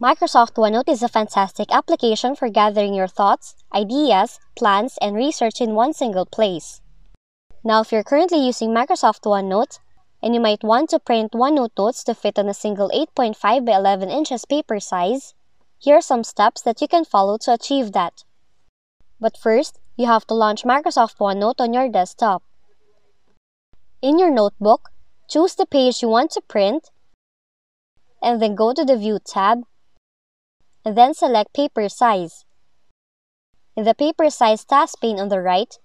Microsoft OneNote is a fantastic application for gathering your thoughts, ideas, plans, and research in one single place. Now, if you're currently using Microsoft OneNote, and you might want to print OneNote notes to fit on a single 8.5 by 11 inches paper size, here are some steps that you can follow to achieve that. But first, you have to launch Microsoft OneNote on your desktop. In your notebook, choose the page you want to print, and then go to the View tab then select Paper Size. In the Paper Size task pane on the right,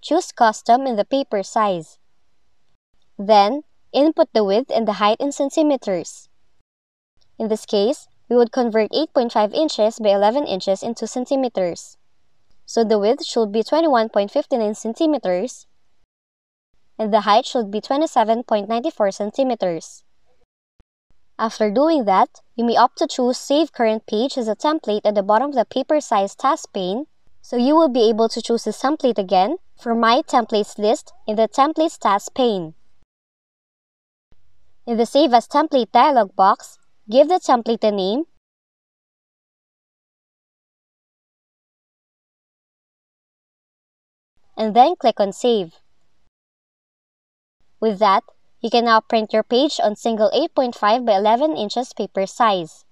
choose Custom in the paper size. Then, input the width and the height in centimeters. In this case, we would convert 8.5 inches by 11 inches into centimeters. So the width should be 21.59 centimeters and the height should be 27.94 centimeters. After doing that, you may opt to choose Save Current Page as a template at the bottom of the paper size task pane, so you will be able to choose this template again from My Templates list in the Templates task pane. In the Save as Template dialog box, give the template a name and then click on Save. With that, you can now print your page on single 8.5 by 11 inches paper size.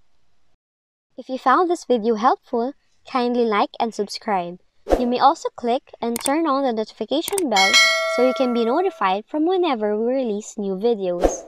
If you found this video helpful, kindly like and subscribe. You may also click and turn on the notification bell so you can be notified from whenever we release new videos.